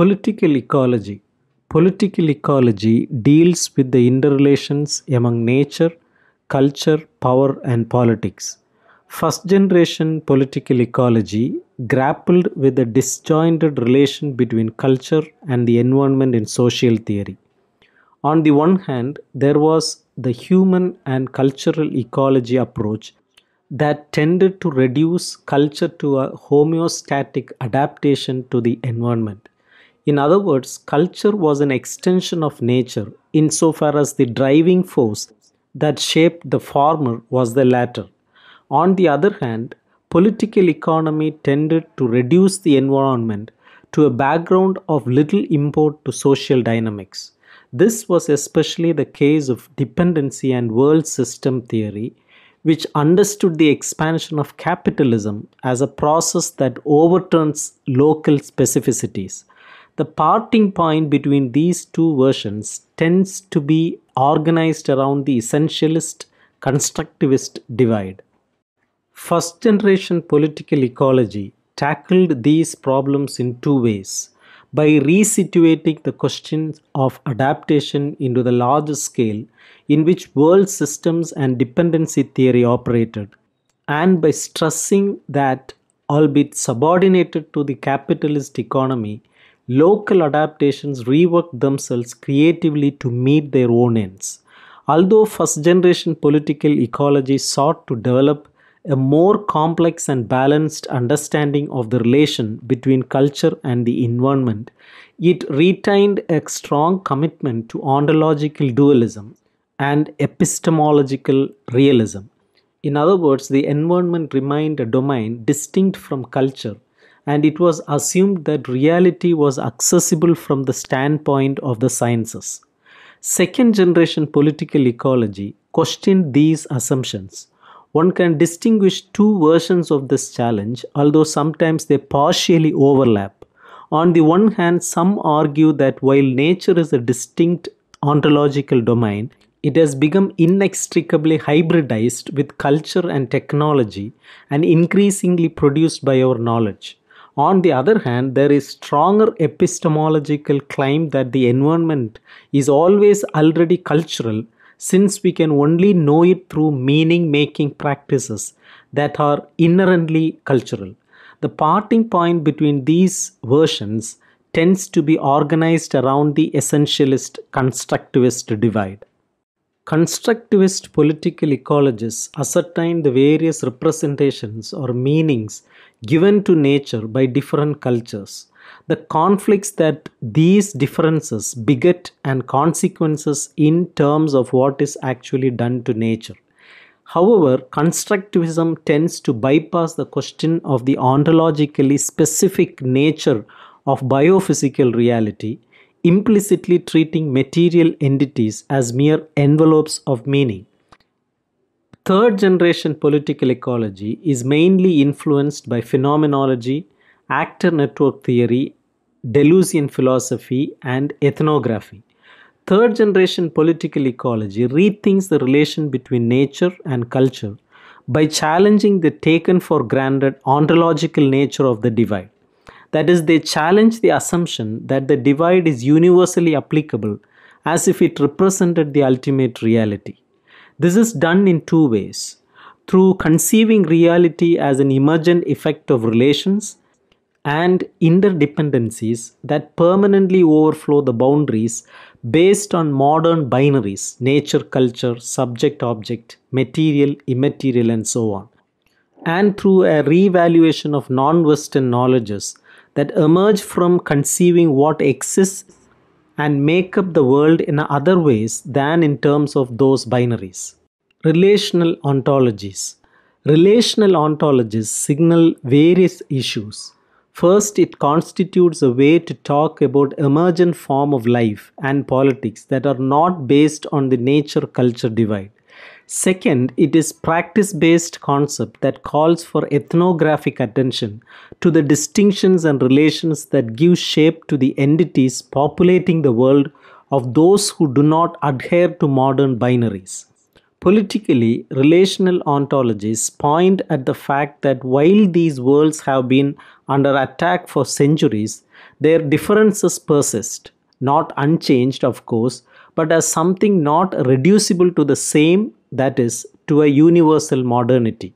Political ecology. Political ecology deals with the interrelations among nature, culture, power, and politics. First generation political ecology grappled with the disjointed relation between culture and the environment in social theory. On the one hand, there was the human and cultural ecology approach that tended to reduce culture to a homeostatic adaptation to the environment. In other words, culture was an extension of nature insofar as the driving force that shaped the former was the latter. On the other hand, political economy tended to reduce the environment to a background of little import to social dynamics. This was especially the case of dependency and world system theory, which understood the expansion of capitalism as a process that overturns local specificities. The parting point between these two versions tends to be organized around the essentialist constructivist divide. First generation political ecology tackled these problems in two ways by resituating the questions of adaptation into the larger scale in which world systems and dependency theory operated, and by stressing that, albeit subordinated to the capitalist economy, local adaptations reworked themselves creatively to meet their own ends. Although first generation political ecology sought to develop a more complex and balanced understanding of the relation between culture and the environment, it retained a strong commitment to ontological dualism and epistemological realism. In other words, the environment remained a domain distinct from culture, and it was assumed that reality was accessible from the standpoint of the sciences. Second generation political ecology questioned these assumptions one can distinguish two versions of this challenge, although sometimes they partially overlap. On the one hand, some argue that while nature is a distinct ontological domain, it has become inextricably hybridized with culture and technology and increasingly produced by our knowledge. On the other hand, there is stronger epistemological claim that the environment is always already cultural since we can only know it through meaning making practices that are inherently cultural. The parting point between these versions tends to be organized around the essentialist constructivist divide. Constructivist political ecologists ascertain the various representations or meanings given to nature by different cultures the conflicts that these differences beget and consequences in terms of what is actually done to nature. However, constructivism tends to bypass the question of the ontologically specific nature of biophysical reality, implicitly treating material entities as mere envelopes of meaning. Third generation political ecology is mainly influenced by phenomenology, actor network theory, Deleuzian philosophy, and ethnography. Third generation political ecology rethinks the relation between nature and culture by challenging the taken for granted ontological nature of the divide. That is, they challenge the assumption that the divide is universally applicable as if it represented the ultimate reality. This is done in two ways through conceiving reality as an emergent effect of relations and interdependencies that permanently overflow the boundaries based on modern binaries nature, culture, subject, object, material, immaterial, and so on. And through a reevaluation of non Western knowledges that emerge from conceiving what exists and make up the world in other ways than in terms of those binaries. Relational ontologies. Relational ontologies signal various issues First, it constitutes a way to talk about emergent form of life and politics that are not based on the nature-culture divide. Second, it is practice-based concept that calls for ethnographic attention to the distinctions and relations that give shape to the entities populating the world of those who do not adhere to modern binaries. Politically, relational ontologies point at the fact that while these worlds have been under attack for centuries, their differences persist, not unchanged, of course, but as something not reducible to the same, that is, to a universal modernity.